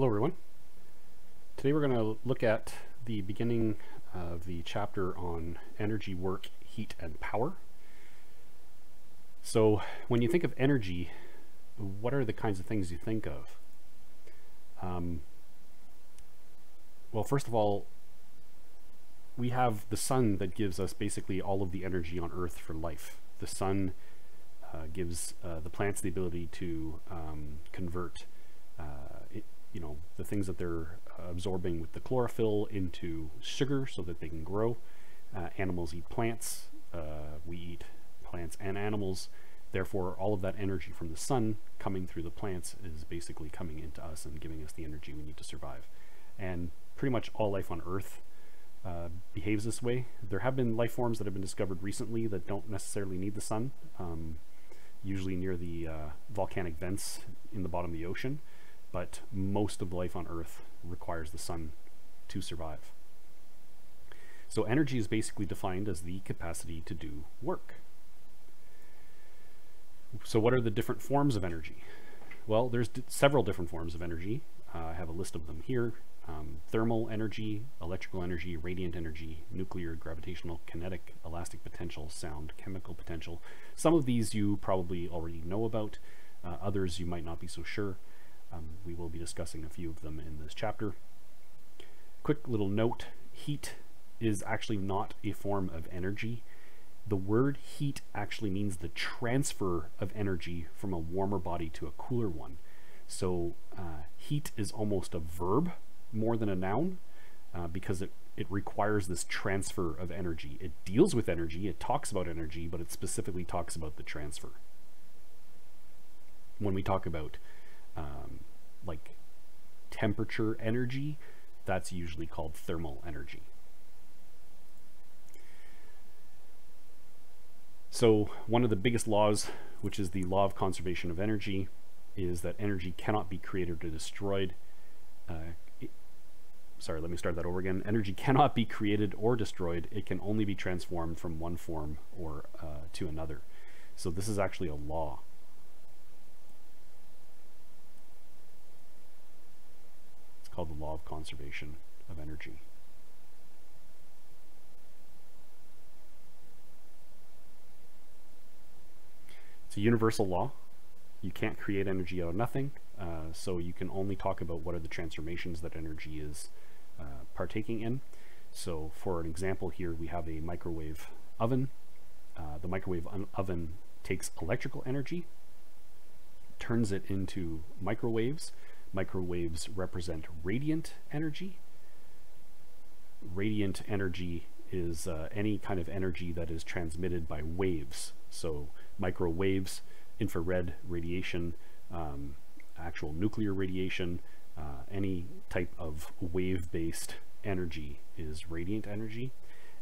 Hello everyone. Today we're going to look at the beginning of the chapter on energy, work, heat, and power. So when you think of energy, what are the kinds of things you think of? Um, well, first of all, we have the sun that gives us basically all of the energy on Earth for life. The sun uh, gives uh, the plants the ability to um, convert uh, you know, the things that they're uh, absorbing with the chlorophyll into sugar so that they can grow. Uh, animals eat plants. we eat plants and animals. Therefore, all of that energy from the sun coming through the plants is basically coming into us and giving us the energy we need to survive. And pretty much all life on Earth uh, behaves this way. There have been life forms that have been discovered recently that don't necessarily need the sun, um, usually near the uh, volcanic vents in the bottom of the ocean, but most of life on Earth requires the sun to survive. So energy is basically defined as the capacity to do work. So what are the different forms of energy? Well, there's several different forms of energy. Uh, I have a list of them here. Um, thermal energy, electrical energy, radiant energy, nuclear, gravitational, kinetic, elastic potential, sound, chemical potential. Some of these you probably already know about. Uh, others you might not be so sure. Um, we will be discussing a few of them in this chapter. Quick little note, heat is actually not a form of energy the word heat actually means the transfer of energy from a warmer body to a cooler one. So uh, heat is almost a verb more than a noun uh, because it, it requires this transfer of energy. It deals with energy, it talks about energy, but it specifically talks about the transfer. When we talk about um, like temperature energy, that's usually called thermal energy. So one of the biggest laws, which is the law of conservation of energy, is that energy cannot be created or destroyed. Uh, it, sorry, let me start that over again. Energy cannot be created or destroyed. It can only be transformed from one form or uh, to another. So this is actually a law. Called the law of conservation of energy. It's a universal law. You can't create energy out of nothing, uh, so you can only talk about what are the transformations that energy is uh, partaking in. So for an example here, we have a microwave oven. Uh, the microwave oven takes electrical energy, turns it into microwaves. Microwaves represent radiant energy. Radiant energy is uh, any kind of energy that is transmitted by waves. So microwaves, infrared radiation, um, actual nuclear radiation, uh, any type of wave-based energy is radiant energy.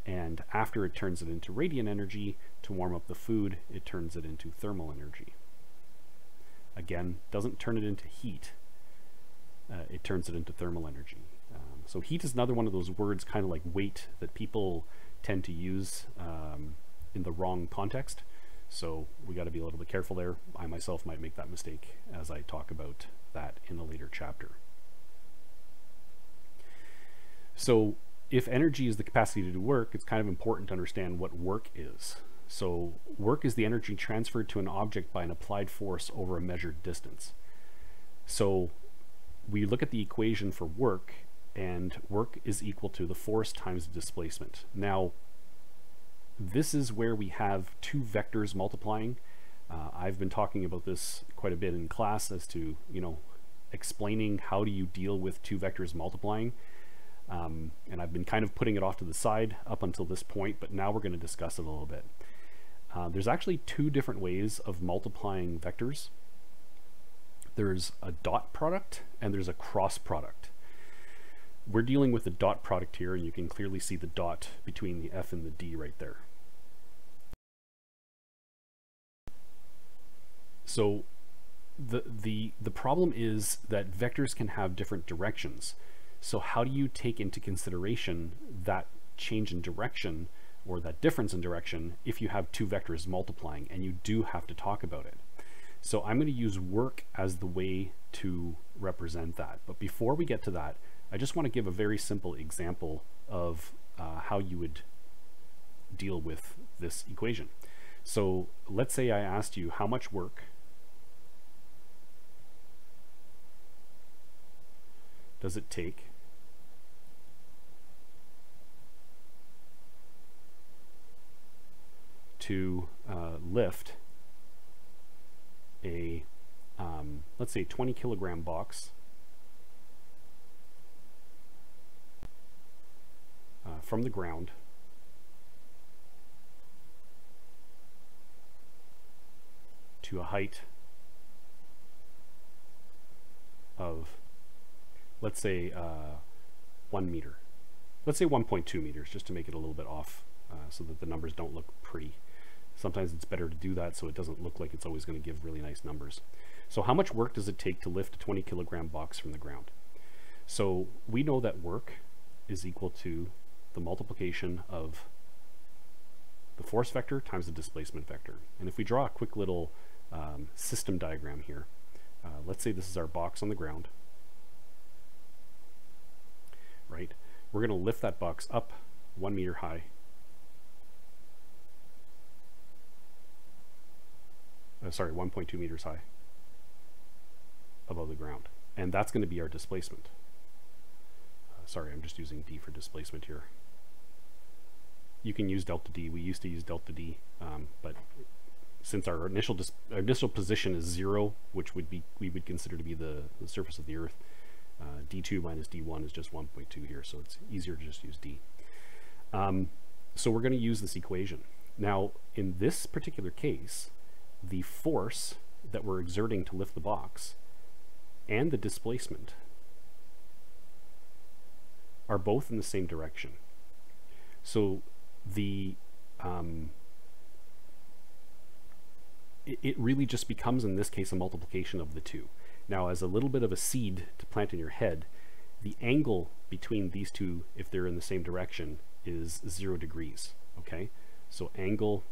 And after it turns it into radiant energy to warm up the food, it turns it into thermal energy. Again, doesn't turn it into heat, uh, it turns it into thermal energy. Um, so heat is another one of those words, kind of like weight, that people tend to use um, in the wrong context. So we got to be a little bit careful there. I myself might make that mistake as I talk about that in a later chapter. So if energy is the capacity to do work, it's kind of important to understand what work is. So work is the energy transferred to an object by an applied force over a measured distance. So we look at the equation for work and work is equal to the force times the displacement. Now, this is where we have two vectors multiplying. Uh, I've been talking about this quite a bit in class as to, you know, explaining how do you deal with two vectors multiplying. Um, and I've been kind of putting it off to the side up until this point, but now we're going to discuss it a little bit. Uh, there's actually two different ways of multiplying vectors. There's a dot product and there's a cross product. We're dealing with the dot product here, and you can clearly see the dot between the F and the D right there. So the, the, the problem is that vectors can have different directions. So how do you take into consideration that change in direction or that difference in direction if you have two vectors multiplying and you do have to talk about it? So I'm going to use work as the way to represent that. But before we get to that, I just want to give a very simple example of uh, how you would deal with this equation. So let's say I asked you how much work does it take to uh, lift a, um, let's say 20 kilogram box uh, from the ground to a height of, let's say, uh, one meter. Let's say 1.2 meters, just to make it a little bit off, uh, so that the numbers don't look pretty. Sometimes it's better to do that so it doesn't look like it's always going to give really nice numbers. So how much work does it take to lift a 20 kilogram box from the ground? So we know that work is equal to the multiplication of the force vector times the displacement vector. And if we draw a quick little um, system diagram here. Uh, let's say this is our box on the ground, right? We're going to lift that box up one meter high. Uh, sorry, 1.2 meters high above the ground. And that's going to be our displacement. Uh, sorry, I'm just using D for displacement here. You can use delta D. We used to use delta D, um, but since our initial our initial position is zero, which would be we would consider to be the, the surface of the Earth, uh, d2 minus d1 is just 1.2 here, so it's easier to just use d. Um, so we're going to use this equation. Now, in this particular case, the force that we're exerting to lift the box and the displacement are both in the same direction. So the um, it, it really just becomes, in this case, a multiplication of the two. Now, as a little bit of a seed to plant in your head, the angle between these two, if they're in the same direction, is zero degrees, okay? So angle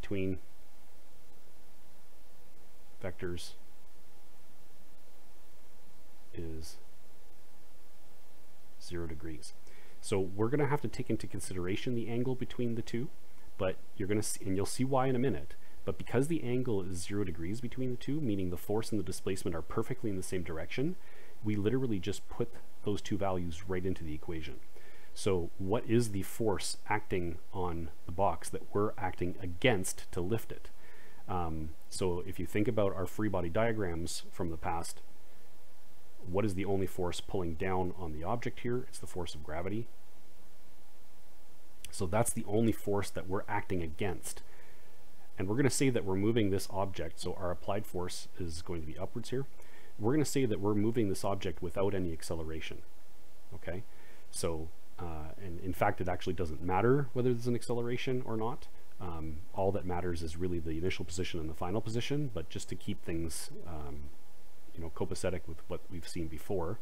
between vectors is zero degrees. So we're going to have to take into consideration the angle between the two but you're going to see, and you'll see why in a minute, but because the angle is zero degrees between the two, meaning the force and the displacement are perfectly in the same direction, we literally just put those two values right into the equation. So what is the force acting on the box that we're acting against to lift it? Um, so if you think about our free body diagrams from the past, what is the only force pulling down on the object here? It's the force of gravity. So that's the only force that we're acting against. And we're going to say that we're moving this object, so our applied force is going to be upwards here. We're going to say that we're moving this object without any acceleration. Okay, so uh, and in fact it actually doesn't matter whether there's an acceleration or not. Um, all that matters is really the initial position and the final position, but just to keep things um, you know, copacetic with what we've seen before,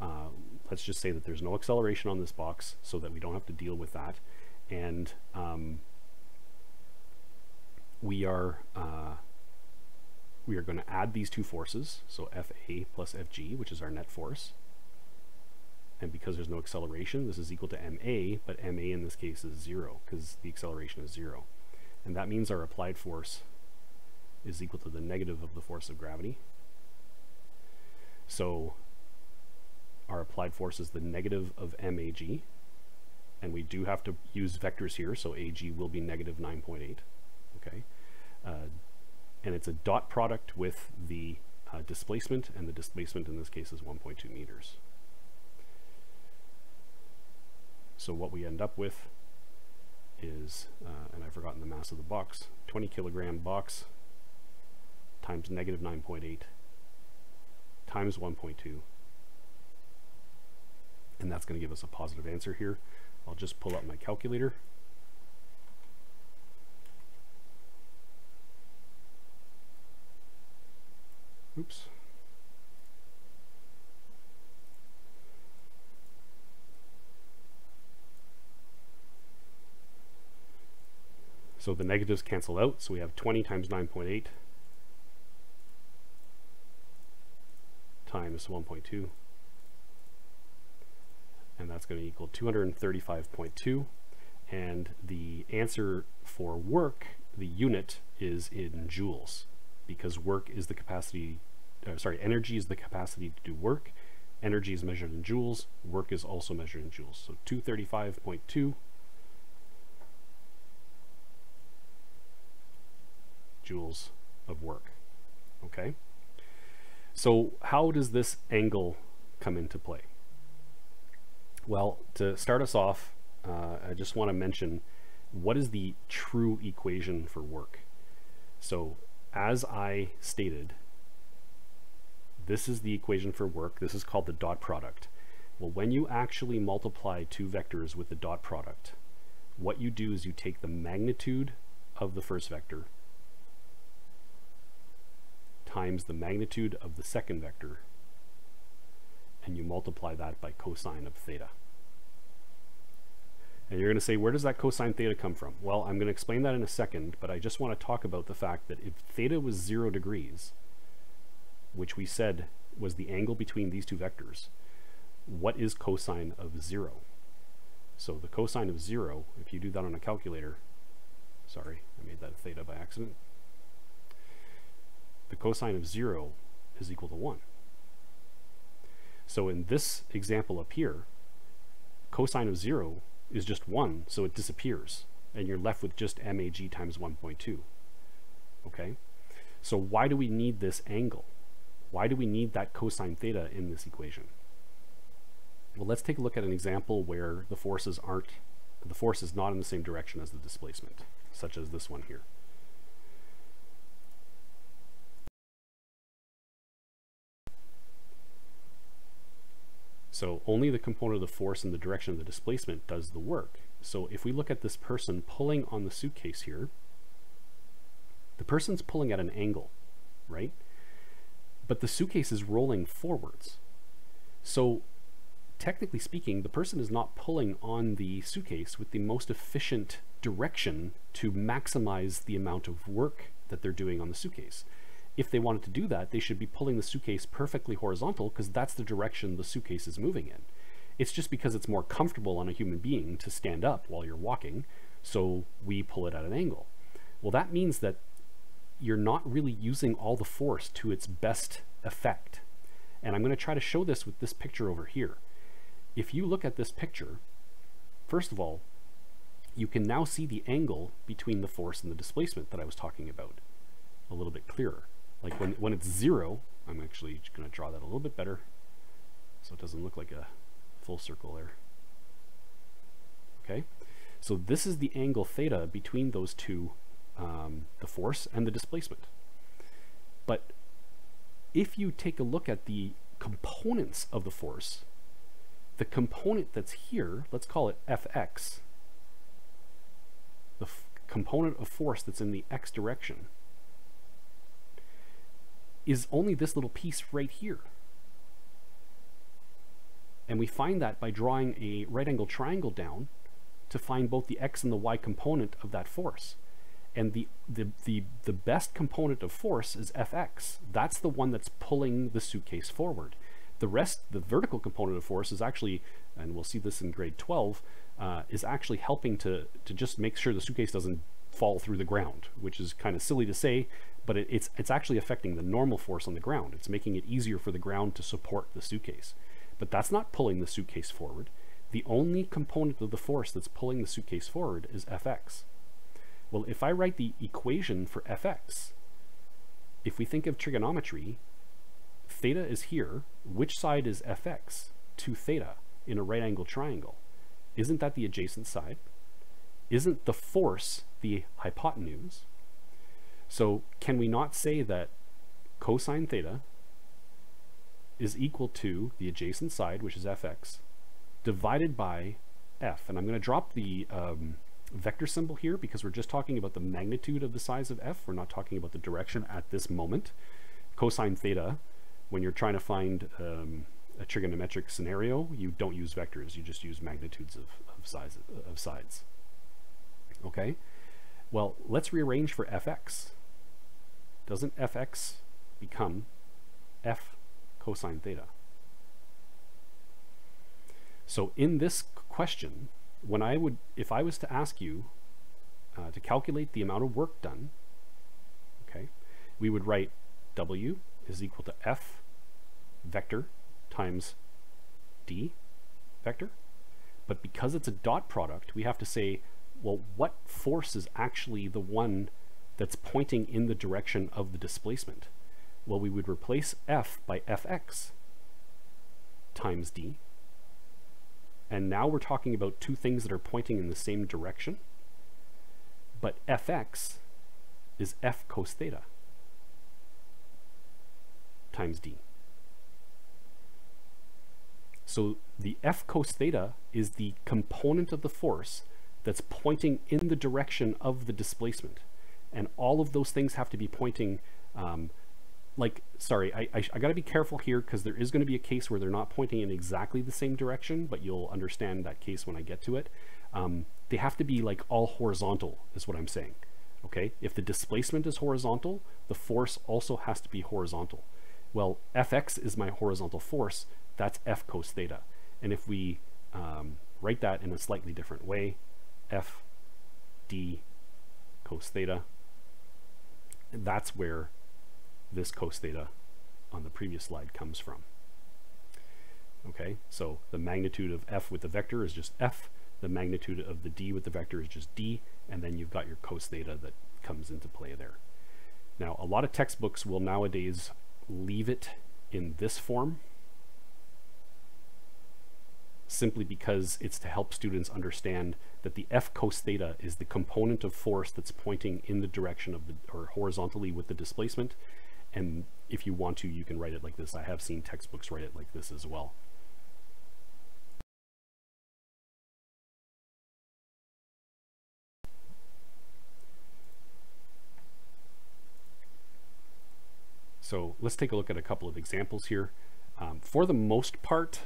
uh, let's just say that there's no acceleration on this box so that we don't have to deal with that and um, we are uh, we are going to add these two forces, so Fa plus Fg, which is our net force. And because there's no acceleration, this is equal to ma, but ma in this case is zero, because the acceleration is zero. And that means our applied force is equal to the negative of the force of gravity. So our applied force is the negative of mag, and we do have to use vectors here, so AG will be negative 9.8, okay? Uh, and it's a dot product with the uh, displacement, and the displacement in this case is 1.2 meters. So what we end up with is, uh, and I've forgotten the mass of the box, 20 kilogram box times negative 9.8 times 1.2 and that's going to give us a positive answer here. I'll just pull up my calculator. Oops. So the negatives cancel out, so we have 20 times 9.8 times 1.2 and that's going to equal 235.2 and the answer for work the unit is in joules because work is the capacity uh, sorry energy is the capacity to do work. Energy is measured in joules work is also measured in joules. So 235.2 joules of work okay so how does this angle come into play well, to start us off, uh, I just want to mention what is the true equation for work. So as I stated, this is the equation for work. This is called the dot product. Well, when you actually multiply two vectors with the dot product, what you do is you take the magnitude of the first vector times the magnitude of the second vector and you multiply that by cosine of theta. And you're going to say, where does that cosine theta come from? Well, I'm going to explain that in a second, but I just want to talk about the fact that if theta was zero degrees, which we said was the angle between these two vectors, what is cosine of zero? So the cosine of zero, if you do that on a calculator, sorry, I made that theta by accident. The cosine of zero is equal to one. So in this example up here, cosine of 0 is just 1, so it disappears, and you're left with just mag times 1.2. Okay? So why do we need this angle? Why do we need that cosine theta in this equation? Well, let's take a look at an example where the forces aren't, the force is not in the same direction as the displacement, such as this one here. So only the component of the force in the direction of the displacement does the work. So if we look at this person pulling on the suitcase here, the person's pulling at an angle, right? But the suitcase is rolling forwards. So technically speaking, the person is not pulling on the suitcase with the most efficient direction to maximize the amount of work that they're doing on the suitcase if they wanted to do that, they should be pulling the suitcase perfectly horizontal because that's the direction the suitcase is moving in. It's just because it's more comfortable on a human being to stand up while you're walking, so we pull it at an angle. Well, that means that you're not really using all the force to its best effect. And I'm going to try to show this with this picture over here. If you look at this picture, first of all, you can now see the angle between the force and the displacement that I was talking about a little bit clearer. Like when, when it's zero, I'm actually going to draw that a little bit better so it doesn't look like a full circle there. Okay, so this is the angle theta between those two, um, the force and the displacement. But if you take a look at the components of the force, the component that's here, let's call it fx, the component of force that's in the x direction, is only this little piece right here. And we find that by drawing a right angle triangle down to find both the x and the y component of that force. And the, the, the, the best component of force is fx. That's the one that's pulling the suitcase forward. The rest, the vertical component of force is actually, and we'll see this in grade 12, uh, is actually helping to, to just make sure the suitcase doesn't fall through the ground, which is kind of silly to say, but it, it's, it's actually affecting the normal force on the ground. It's making it easier for the ground to support the suitcase. But that's not pulling the suitcase forward. The only component of the force that's pulling the suitcase forward is Fx. Well, if I write the equation for Fx, if we think of trigonometry, theta is here. Which side is Fx to theta in a right angle triangle? Isn't that the adjacent side? Isn't the force the hypotenuse? So can we not say that cosine theta is equal to the adjacent side, which is fx, divided by f. And I'm going to drop the um, vector symbol here because we're just talking about the magnitude of the size of f. We're not talking about the direction at this moment. Cosine theta, when you're trying to find um, a trigonometric scenario, you don't use vectors. You just use magnitudes of, of, size, of sides. Okay? Well, let's rearrange for fx. Doesn't fx become f cosine theta? So in this question, when I would, if I was to ask you uh, to calculate the amount of work done, okay, we would write W is equal to F vector times D vector. But because it's a dot product, we have to say, well, what force is actually the one that's pointing in the direction of the displacement? Well, we would replace F by Fx times D. And now we're talking about two things that are pointing in the same direction. But Fx is F cos theta times d. So the F cos theta is the component of the force that's pointing in the direction of the displacement. And all of those things have to be pointing, um, like, sorry, I, I, I got to be careful here because there is going to be a case where they're not pointing in exactly the same direction, but you'll understand that case when I get to it. Um, they have to be like all horizontal is what I'm saying. Okay, if the displacement is horizontal, the force also has to be horizontal. Well, Fx is my horizontal force, that's F cos theta. And if we um, write that in a slightly different way, F d cos theta, that's where this cos theta on the previous slide comes from. Okay, so the magnitude of F with the vector is just F, the magnitude of the d with the vector is just d, and then you've got your cos theta that comes into play there. Now, a lot of textbooks will nowadays leave it in this form simply because it's to help students understand that the F cos theta is the component of force that's pointing in the direction of the, or horizontally with the displacement. And if you want to, you can write it like this. I have seen textbooks write it like this as well. So let's take a look at a couple of examples here. Um, for the most part,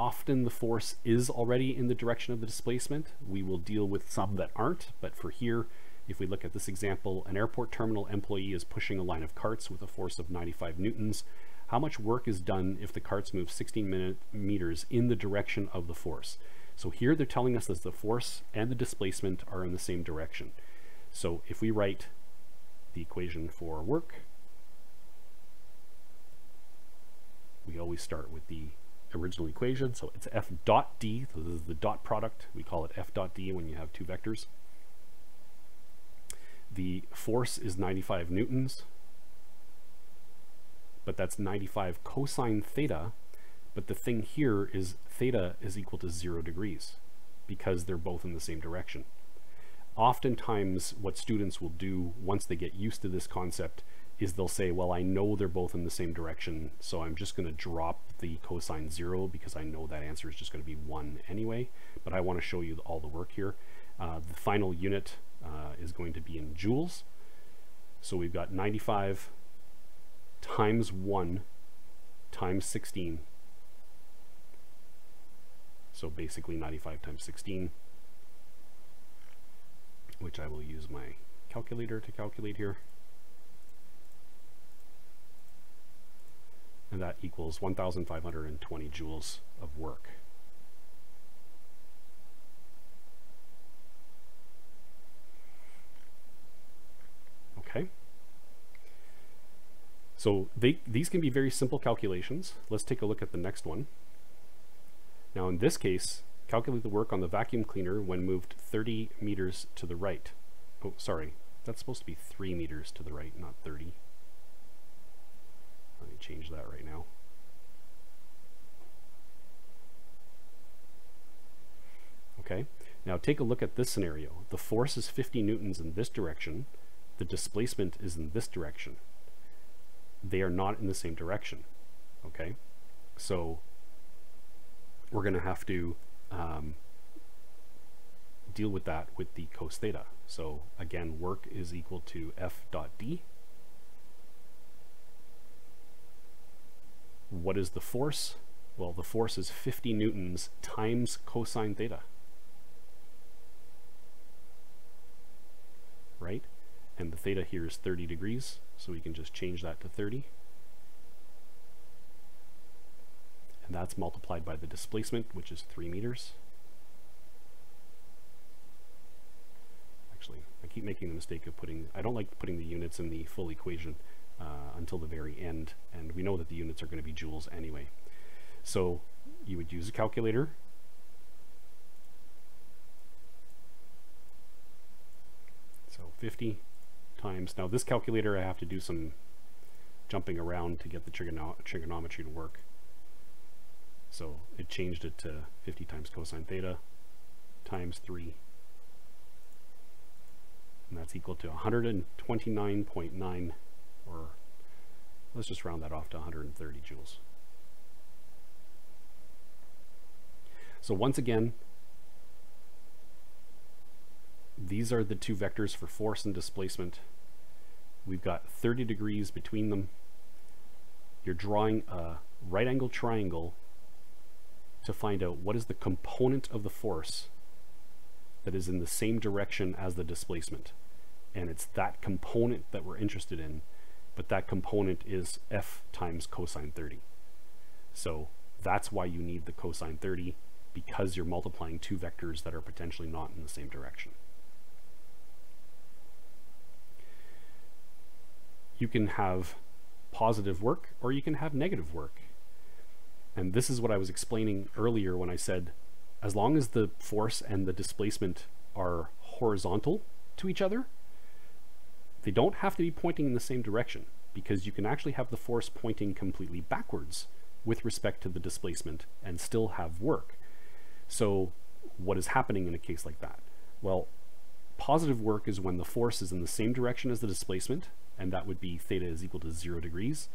often the force is already in the direction of the displacement. We will deal with some that aren't, but for here, if we look at this example, an airport terminal employee is pushing a line of carts with a force of 95 newtons. How much work is done if the carts move 16 minute, meters in the direction of the force? So here they're telling us that the force and the displacement are in the same direction. So if we write the equation for work, we always start with the original equation. So it's f dot d, so this is the dot product. We call it f dot d when you have two vectors. The force is 95 newtons, but that's 95 cosine theta. But the thing here is theta is equal to zero degrees because they're both in the same direction. Oftentimes what students will do once they get used to this concept is they'll say, well, I know they're both in the same direction, so I'm just going to drop the cosine zero because I know that answer is just going to be one anyway, but I want to show you all the work here. Uh, the final unit uh, is going to be in joules. So we've got 95 times 1 times 16. So basically 95 times 16, which I will use my calculator to calculate here. And that equals 1,520 joules of work. Okay. So they, these can be very simple calculations. Let's take a look at the next one. Now in this case, calculate the work on the vacuum cleaner when moved 30 meters to the right. Oh, sorry. That's supposed to be 3 meters to the right, not 30 change that right now. Okay, now take a look at this scenario. The force is 50 newtons in this direction. The displacement is in this direction. They are not in the same direction. Okay, so we're going to have to um, deal with that with the cos theta. So again, work is equal to F dot D What is the force? Well, the force is 50 newtons times cosine theta. right? And the theta here is 30 degrees, so we can just change that to 30. And that's multiplied by the displacement, which is 3 meters. Actually, I keep making the mistake of putting, I don't like putting the units in the full equation Uh, until the very end, and we know that the units are going to be joules anyway. So you would use a calculator. So 50 times, now this calculator I have to do some jumping around to get the trigono trigonometry to work. So it changed it to 50 times cosine theta times 3 and that's equal to 129.9 or let's just round that off to 130 joules. So once again, these are the two vectors for force and displacement. We've got 30 degrees between them. You're drawing a right angle triangle to find out what is the component of the force that is in the same direction as the displacement. And it's that component that we're interested in, but that component is f times cosine 30. So that's why you need the cosine 30 because you're multiplying two vectors that are potentially not in the same direction. You can have positive work or you can have negative work. And this is what I was explaining earlier when I said, as long as the force and the displacement are horizontal to each other, they don't have to be pointing in the same direction because you can actually have the force pointing completely backwards with respect to the displacement and still have work. So what is happening in a case like that? Well, positive work is when the force is in the same direction as the displacement, and that would be theta is equal to zero degrees,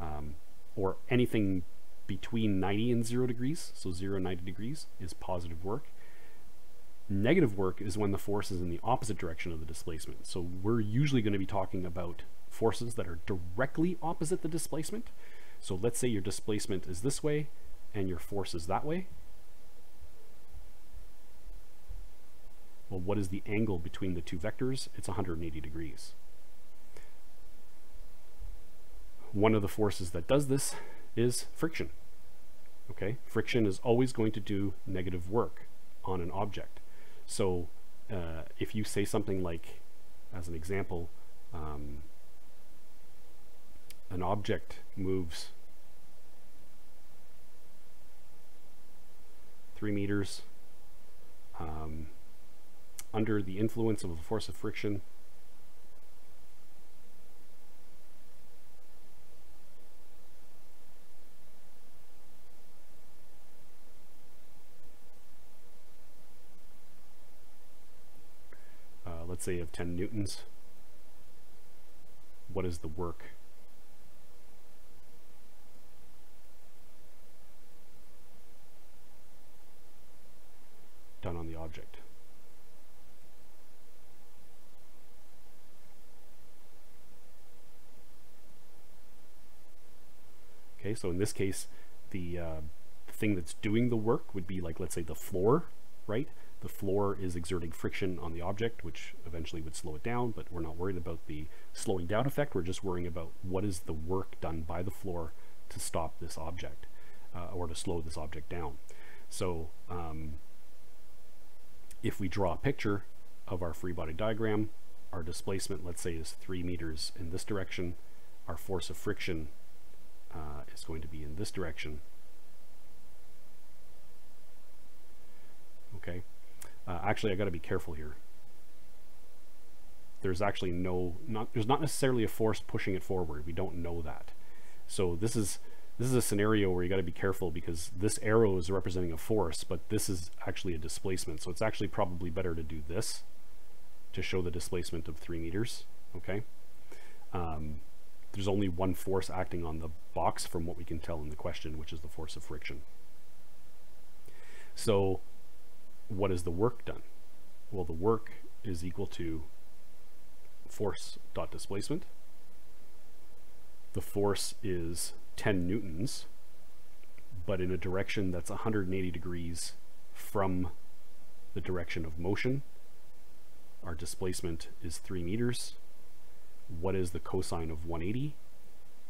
um, or anything between 90 and zero degrees, so zero and 90 degrees is positive work. Negative work is when the force is in the opposite direction of the displacement. So we're usually going to be talking about forces that are directly opposite the displacement. So let's say your displacement is this way and your force is that way. Well, what is the angle between the two vectors? It's 180 degrees. One of the forces that does this is friction. Okay, friction is always going to do negative work on an object. So uh, if you say something like, as an example, um, an object moves three meters um, under the influence of a force of friction uh, let's say of 10 newtons what is the work done on the object Okay, so in this case, the uh, thing that's doing the work would be like, let's say the floor, right? The floor is exerting friction on the object, which eventually would slow it down, but we're not worried about the slowing down effect. We're just worrying about what is the work done by the floor to stop this object uh, or to slow this object down. So um, if we draw a picture of our free body diagram, our displacement, let's say, is three meters in this direction. Our force of friction uh, is going to be in this direction. Okay. Uh, actually, I got to be careful here. There's actually no, not there's not necessarily a force pushing it forward. We don't know that. So this is this is a scenario where you got to be careful because this arrow is representing a force, but this is actually a displacement. So it's actually probably better to do this to show the displacement of three meters. Okay. Um, there's only one force acting on the box from what we can tell in the question, which is the force of friction. So what is the work done? Well, the work is equal to force dot displacement. The force is 10 newtons, but in a direction that's 180 degrees from the direction of motion. our displacement is 3 meters. What is the cosine of 180?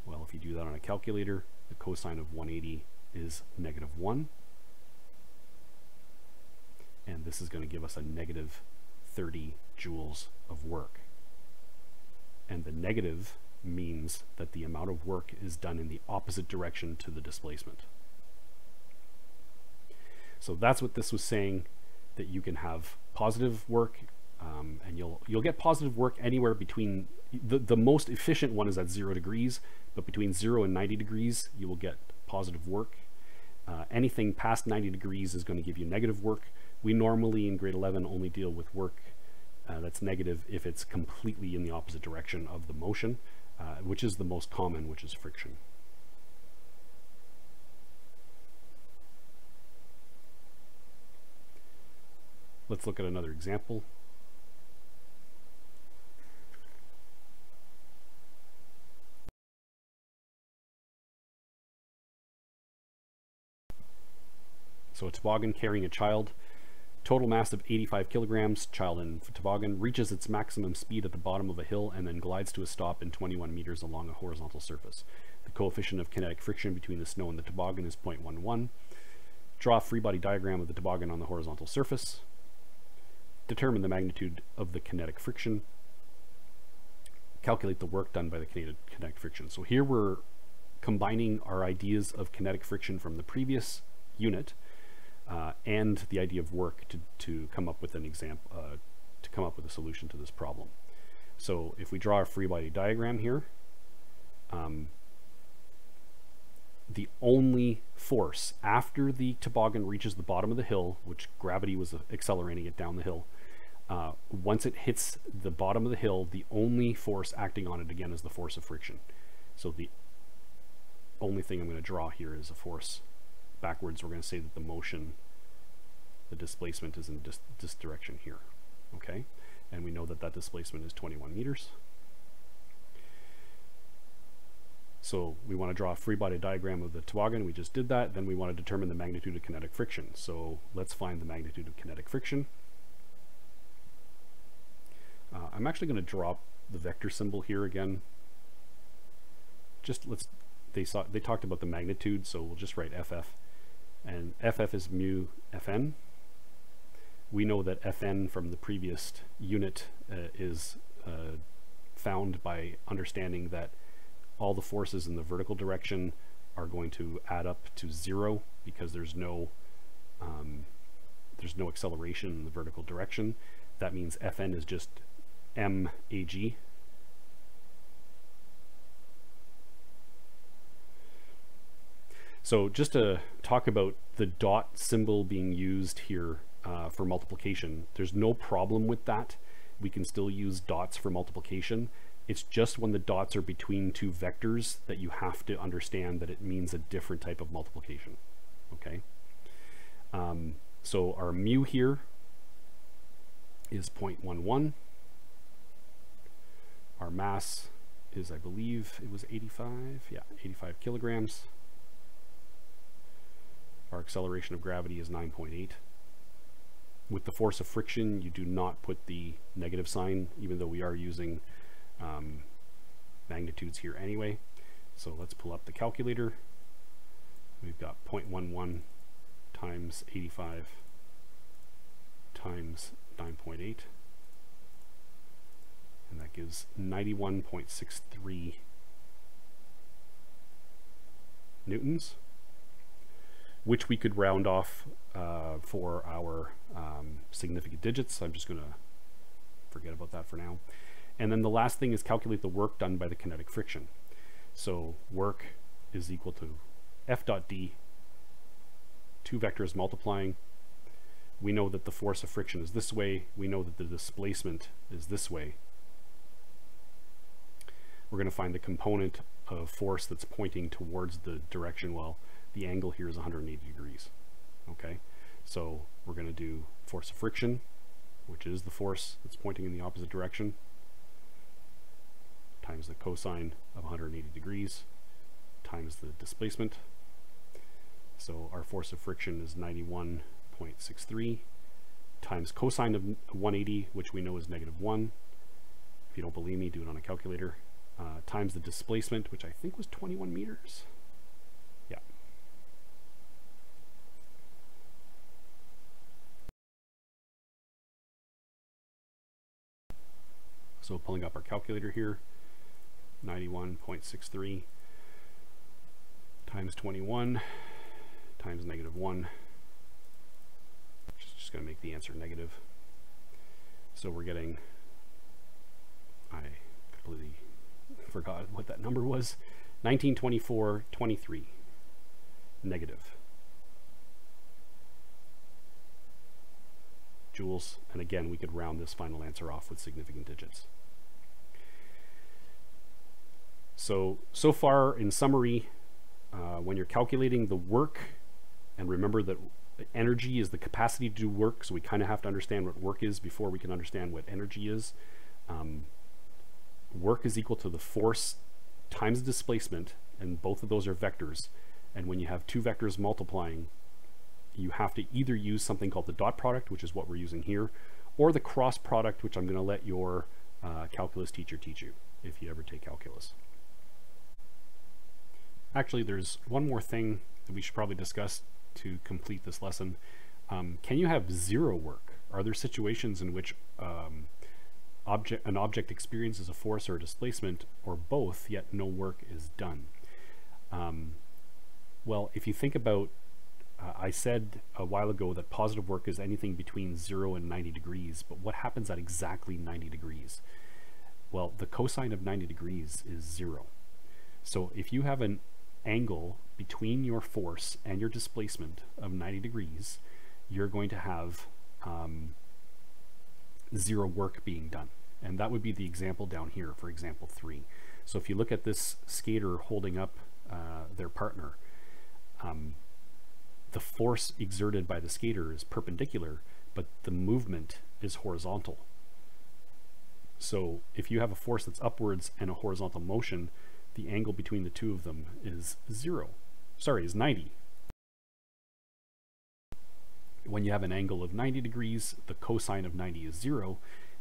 Well, if you do that on a calculator, the cosine of 180 is negative 1. And this is going to give us a negative 30 joules of work. And the negative means that the amount of work is done in the opposite direction to the displacement. So that's what this was saying, that you can have positive work um, and you'll you'll get positive work anywhere between the, the most efficient one is at zero degrees, but between zero and 90 degrees, you will get positive work. Uh, anything past 90 degrees is going to give you negative work. We normally in grade 11 only deal with work uh, that's negative if it's completely in the opposite direction of the motion, uh, which is the most common, which is friction. Let's look at another example. So a toboggan carrying a child, total mass of 85 kilograms, child in toboggan, reaches its maximum speed at the bottom of a hill and then glides to a stop in 21 meters along a horizontal surface. The coefficient of kinetic friction between the snow and the toboggan is 0.11. Draw a free body diagram of the toboggan on the horizontal surface. Determine the magnitude of the kinetic friction. Calculate the work done by the kinetic friction. So here we're combining our ideas of kinetic friction from the previous unit uh, and the idea of work to, to come up with an example, uh, to come up with a solution to this problem. So if we draw a free body diagram here, um, the only force after the toboggan reaches the bottom of the hill, which gravity was accelerating it down the hill, uh, once it hits the bottom of the hill, the only force acting on it again is the force of friction. So the only thing I'm going to draw here is a force backwards, we're going to say that the motion, the displacement is in this, this direction here. Okay, and we know that that displacement is 21 meters. So we want to draw a free body diagram of the toboggan. We just did that. Then we want to determine the magnitude of kinetic friction. So let's find the magnitude of kinetic friction. Uh, I'm actually going to drop the vector symbol here again. Just let's, they saw, they talked about the magnitude, so we'll just write FF and ff is mu fn. We know that fn from the previous unit uh, is uh, found by understanding that all the forces in the vertical direction are going to add up to zero because there's no um, there's no acceleration in the vertical direction. That means Fn is just mag So just to talk about the dot symbol being used here uh, for multiplication, there's no problem with that. We can still use dots for multiplication. It's just when the dots are between two vectors that you have to understand that it means a different type of multiplication. Okay. Um, so our mu here is 0.11. Our mass is, I believe, it was 85. Yeah, 85 kilograms. Our acceleration of gravity is 9.8. With the force of friction, you do not put the negative sign, even though we are using um, magnitudes here anyway. So let's pull up the calculator. We've got 0.11 times 85 times 9.8 and that gives 91.63 newtons which we could round off uh, for our um, significant digits. I'm just going to forget about that for now. And then the last thing is calculate the work done by the kinetic friction. So work is equal to F dot D, two vectors multiplying. We know that the force of friction is this way. We know that the displacement is this way. We're going to find the component of force that's pointing towards the direction well the angle here is 180 degrees. Okay, so we're going to do force of friction, which is the force that's pointing in the opposite direction, times the cosine of 180 degrees, times the displacement. So our force of friction is 91.63 times cosine of 180, which we know is negative 1. If you don't believe me, do it on a calculator. Uh, times the displacement, which I think was 21 meters. So pulling up our calculator here, 91.63 times 21 times negative 1 which is just going to make the answer negative. So we're getting I completely forgot what that number was. 1924 23 negative. Joules and again we could round this final answer off with significant digits so so far in summary uh, when you're calculating the work, and remember that energy is the capacity to do work, so we kind of have to understand what work is before we can understand what energy is. Um, work is equal to the force times displacement, and both of those are vectors. And when you have two vectors multiplying, you have to either use something called the dot product, which is what we're using here, or the cross product, which I'm going to let your uh, calculus teacher teach you if you ever take calculus. Actually, there's one more thing that we should probably discuss to complete this lesson. Um, can you have zero work? Are there situations in which um, object, an object experiences a force or a displacement, or both, yet no work is done? Um, well, if you think about, uh, I said a while ago that positive work is anything between 0 and 90 degrees, but what happens at exactly 90 degrees? Well, the cosine of 90 degrees is 0. So if you have an angle between your force and your displacement of 90 degrees, you're going to have um, zero work being done. And that would be the example down here for example three. So if you look at this skater holding up uh, their partner, um, the force exerted by the skater is perpendicular, but the movement is horizontal. So if you have a force that's upwards and a horizontal motion, the angle between the two of them is zero. Sorry, is 90. When you have an angle of 90 degrees, the cosine of 90 is zero.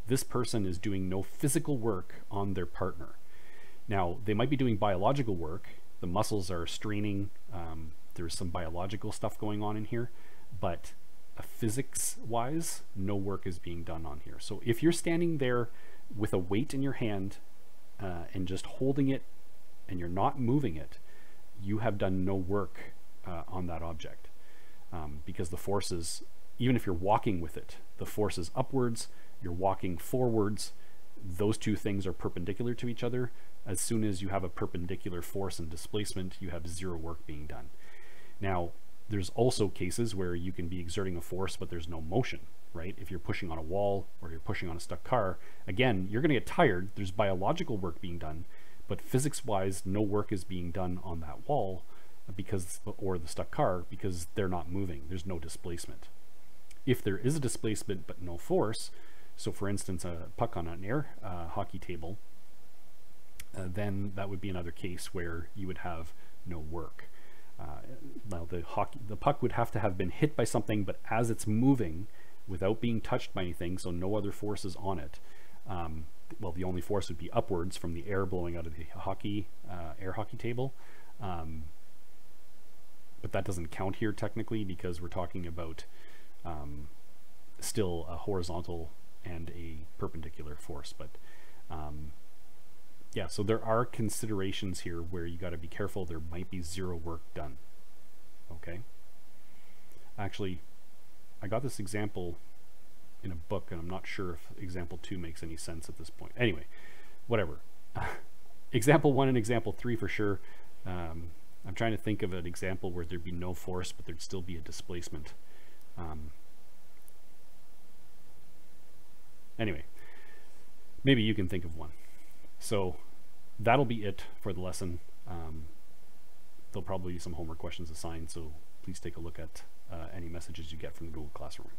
This person is doing no physical work on their partner. Now, they might be doing biological work. The muscles are straining. Um, there's some biological stuff going on in here, but physics-wise, no work is being done on here. So if you're standing there with a weight in your hand uh, and just holding it and you're not moving it, you have done no work uh, on that object um, because the forces, even if you're walking with it, the forces upwards, you're walking forwards, those two things are perpendicular to each other. As soon as you have a perpendicular force and displacement, you have zero work being done. Now, there's also cases where you can be exerting a force, but there's no motion, right? If you're pushing on a wall or you're pushing on a stuck car, again, you're going to get tired. There's biological work being done, but physics-wise, no work is being done on that wall because, or the stuck car, because they're not moving. There's no displacement. If there is a displacement but no force, so for instance, a puck on an air uh, hockey table, uh, then that would be another case where you would have no work. Uh, now the hockey, the puck would have to have been hit by something, but as it's moving, without being touched by anything, so no other forces on it, um, well, the only force would be upwards from the air blowing out of the hockey uh, air hockey table. Um, but that doesn't count here technically because we're talking about um, still a horizontal and a perpendicular force. But um, yeah, so there are considerations here where you got to be careful. There might be zero work done. Okay. Actually, I got this example in a book, and I'm not sure if example two makes any sense at this point. Anyway, whatever. example one and example three for sure. Um, I'm trying to think of an example where there'd be no force, but there'd still be a displacement. Um, anyway, maybe you can think of one. So that'll be it for the lesson. Um, there'll probably be some homework questions assigned, so please take a look at uh, any messages you get from the Google Classroom.